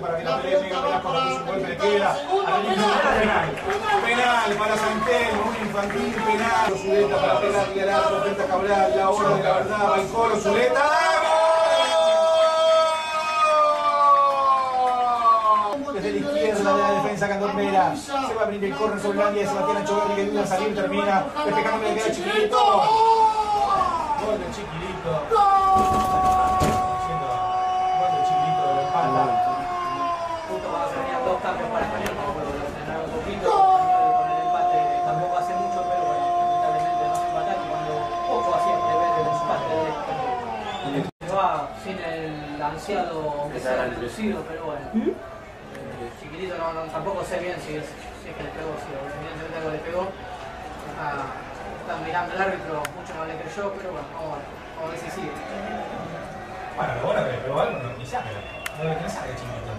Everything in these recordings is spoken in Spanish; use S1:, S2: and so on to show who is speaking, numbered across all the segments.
S1: para la. Penal. Penal para Santel, muy infantil, penal. Zuleta para al arco, Penta Cabral, la hora de la verdad, va el coro, Zuleta. Desde la izquierda de la defensa Candombera. Se va a abrir el córner sobre la Sebastián Anchoverri que duda salir, termina despejando le queda chiquito.
S2: Dos cambios para Español, puedo frenar un poquito. Con el empate tampoco hace mucho, pero bueno, lamentablemente no se empatan y cuando poco siempre ve el empate de va sin el ansiado, aunque sea reducido, pero bueno. Eh, chiquitito no, no- tampoco sé bien si es, si es que le pegó, si evidentemente algo le pegó. Está, está mirando el árbitro, mucho no le creyó, pero bueno, vamos a ver, vamos a ver si sigue.
S1: Bueno, pero bueno, pero algo no, ni sabe. No debe tener sabe chiquito.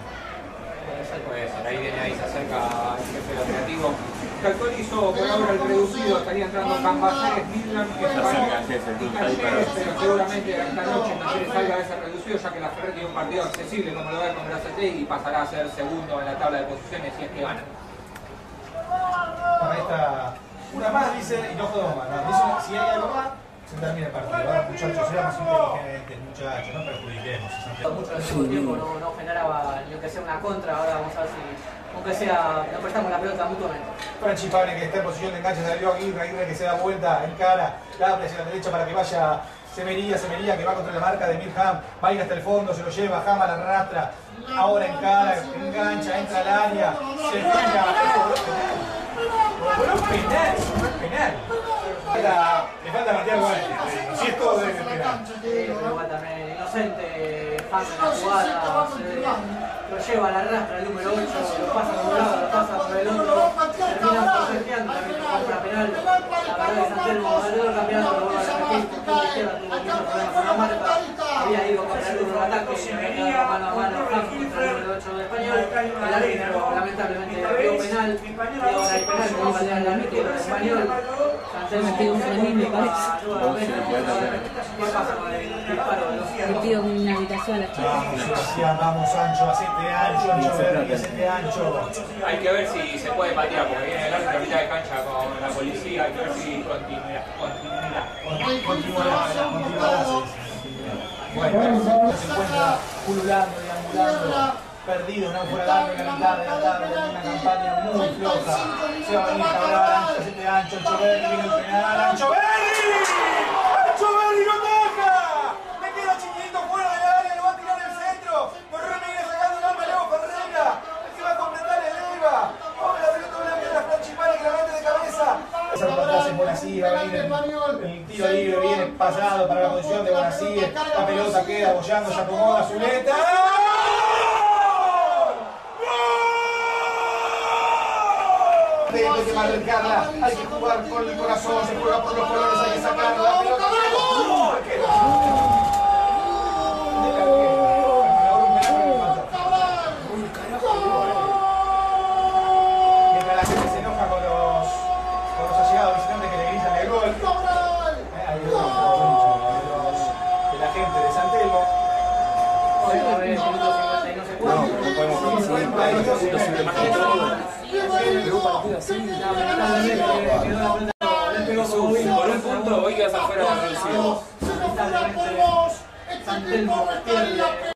S2: Ser.
S3: Ahí viene, ahí se acerca el jefe operativo. Que actualizó por ahora el reducido, estaría entrando Cambaceres, Midland, y Talleres, pero seguramente esta noche Talleres salga de ese reducido, ya que la Ferrer tiene un partido accesible como lo ve con Brazete y pasará a ser segundo en la tabla de posiciones si es que gana.
S1: Para esta. Una más dice y no jodemos más. No, dice si hay algo más, se termina el partido. Ahora, muchachos, seamos inteligentes, muchachos, no perjudiquemos.
S2: mucho en el segundo tiempo no, no generaba ni aunque sea una contra, ahora vamos a ver si, aunque sea, no prestamos la pelota mutuamente.
S1: Franchi Pablo que está en posición de enganche, salió Aguirre, Aguirre que se da vuelta en cara, la abre hacia la derecha para que vaya Semería, Semería que va contra la marca de Mirham, va a ir hasta el fondo, se lo lleva, Jama la arrastra, ahora en cara, engancha, entra al área, se tira, Bueno, penal, penal. Era- Si es todo debe.
S2: Eh, también inocente, fan de la jugada, lo lleva a la rastra el número 8, lo pasa por un lado, lo pasa por el otro, termina penal. La verdad que Santelmo, el otro campeonato lo vuelve a repetir, con la izquierda tuvo muchos problemas con la marca, había ido contra el número de ataque, venía mano a mano Fran contra el número 8 de español, el árbitro lamentablemente penal, y ahora hay penal que va a patear el árbitro de español. Santelmo
S4: Metido un
S2: se
S4: frenín, me
S2: limita
S4: parece.
S2: nuevamente, ¿qué pasa con el disparo de los
S4: Metido en una habitación a la chica.
S1: Vamos, Sebastián, vamos, Ancho, hacete ancho, Ancho Verdi, hacete ancho.
S3: Hay que ver si se puede patear, porque viene el árbitro mitad de cancha con la policía, hay que ver si continuará. continuará.
S1: Continuará. Bueno, se encuentra pululando, deambulando, perdido, no fuera dando en la mitad de la tabla, en una campaña muy floja. Se va a venir Cabral, Ancho, hacete ancho, Ancho Verdi, viene el penal, Ancho Verdi, Ancho Verdi no toca, le queda chiquito fuera del área, lo va a tirar el centro, Correa viene sacando el alma, Leo Ferreira, el que va a completar el Eva, Pobre la pelota blanca de la Franchipane que la mete de cabeza. Esa pantalla es Bonasí, va a venir el, tiro libre, viene pasado para la posición de Bonasí, la pelota queda bollando, se acomoda Zuleta. Que marcarla, hay que jugar con el corazón, se juega por los colores, hay que sacarla,
S2: Otra vez, minuto 50 y no sé cuánto.
S3: Por un punto, hoy quedas afuera
S2: Santelmo pierde